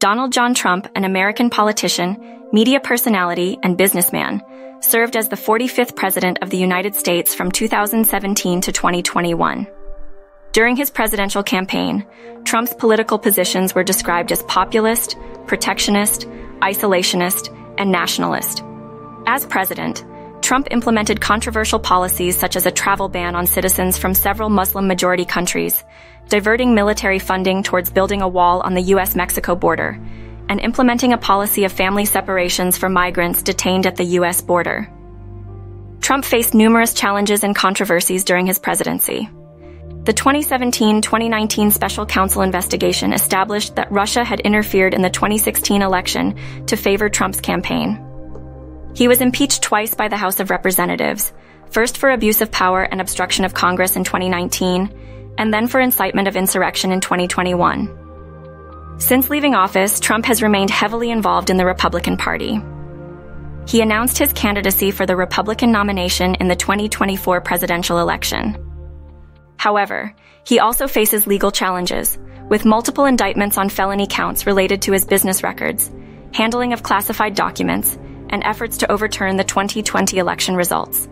Donald John Trump, an American politician, media personality, and businessman, served as the 45th President of the United States from 2017 to 2021. During his presidential campaign, Trump's political positions were described as populist, protectionist, isolationist, and nationalist. As president, Trump implemented controversial policies such as a travel ban on citizens from several Muslim majority countries, diverting military funding towards building a wall on the U.S. Mexico border, and implementing a policy of family separations for migrants detained at the U.S. border. Trump faced numerous challenges and controversies during his presidency. The 2017 2019 Special Counsel investigation established that Russia had interfered in the 2016 election to favor Trump's campaign. He was impeached twice by the House of Representatives, first for abuse of power and obstruction of Congress in 2019, and then for incitement of insurrection in 2021. Since leaving office, Trump has remained heavily involved in the Republican Party. He announced his candidacy for the Republican nomination in the 2024 presidential election. However, he also faces legal challenges, with multiple indictments on felony counts related to his business records, handling of classified documents, and efforts to overturn the 2020 election results.